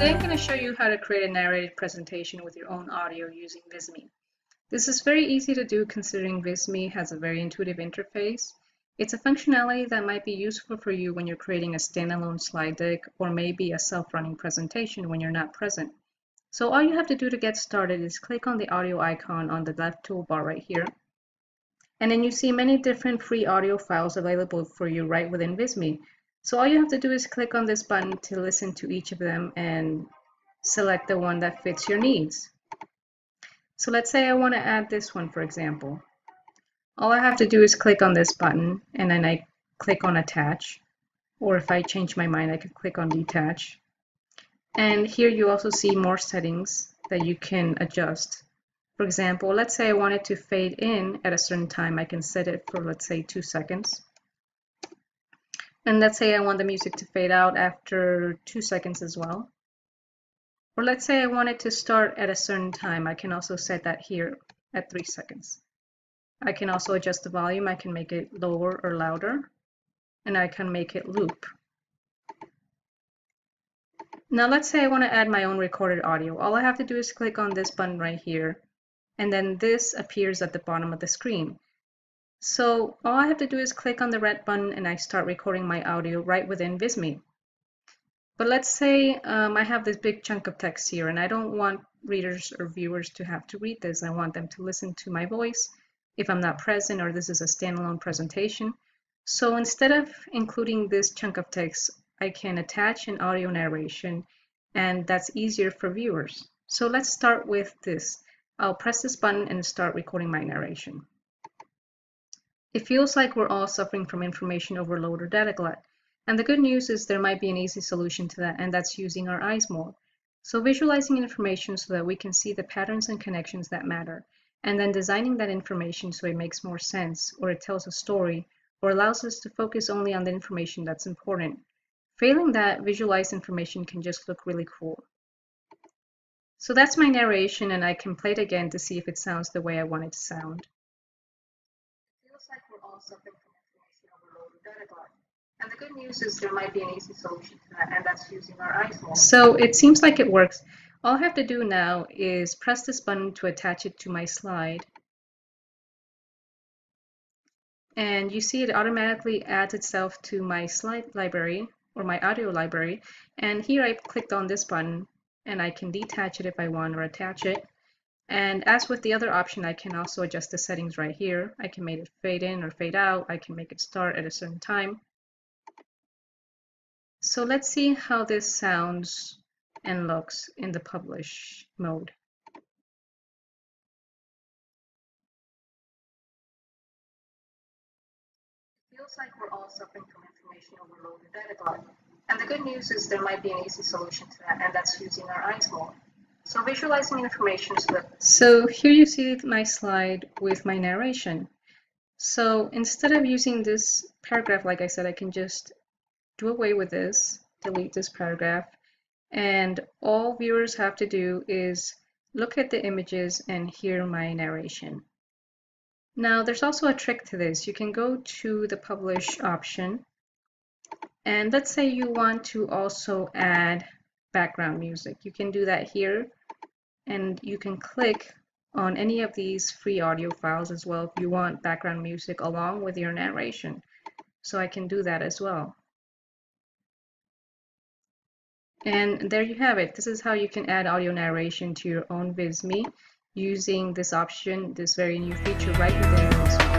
Today I'm going to show you how to create a narrated presentation with your own audio using Visme. This is very easy to do considering Visme has a very intuitive interface. It's a functionality that might be useful for you when you're creating a standalone slide deck or maybe a self-running presentation when you're not present. So all you have to do to get started is click on the audio icon on the left toolbar right here. And then you see many different free audio files available for you right within Visme. So all you have to do is click on this button to listen to each of them and select the one that fits your needs. So let's say I want to add this one, for example. All I have to do is click on this button and then I click on attach. Or if I change my mind, I can click on detach. And here you also see more settings that you can adjust. For example, let's say I wanted to fade in at a certain time. I can set it for, let's say, two seconds. And let's say I want the music to fade out after two seconds as well. Or let's say I want it to start at a certain time. I can also set that here at three seconds. I can also adjust the volume. I can make it lower or louder. And I can make it loop. Now let's say I want to add my own recorded audio. All I have to do is click on this button right here. And then this appears at the bottom of the screen. So all I have to do is click on the red button and I start recording my audio right within Visme. But let's say um, I have this big chunk of text here and I don't want readers or viewers to have to read this. I want them to listen to my voice if I'm not present or this is a standalone presentation. So instead of including this chunk of text, I can attach an audio narration and that's easier for viewers. So let's start with this. I'll press this button and start recording my narration. It feels like we're all suffering from information overload or data glut. And the good news is there might be an easy solution to that, and that's using our eyes more. So visualizing information so that we can see the patterns and connections that matter, and then designing that information so it makes more sense, or it tells a story, or allows us to focus only on the information that's important. Failing that, visualized information can just look really cool. So that's my narration, and I can play it again to see if it sounds the way I want it to sound like we're all suffering from information overload or data glut. And the good news is there might be an easy solution to that, and that's using our more. So it seems like it works. All I have to do now is press this button to attach it to my slide. And you see it automatically adds itself to my slide library or my audio library. And here I clicked on this button and I can detach it if I want or attach it. And as with the other option, I can also adjust the settings right here. I can make it fade in or fade out. I can make it start at a certain time. So let's see how this sounds and looks in the publish mode. It feels like we're all suffering from information overload and data. And the good news is there might be an easy solution to that, and that's using our eyes more. So visualizing information so. So here you see my slide with my narration. So instead of using this paragraph, like I said, I can just do away with this, delete this paragraph, and all viewers have to do is look at the images and hear my narration. Now there's also a trick to this. You can go to the publish option and let's say you want to also add background music. You can do that here and you can click on any of these free audio files as well if you want background music along with your narration. So I can do that as well. And there you have it. This is how you can add audio narration to your own Visme using this option, this very new feature right within.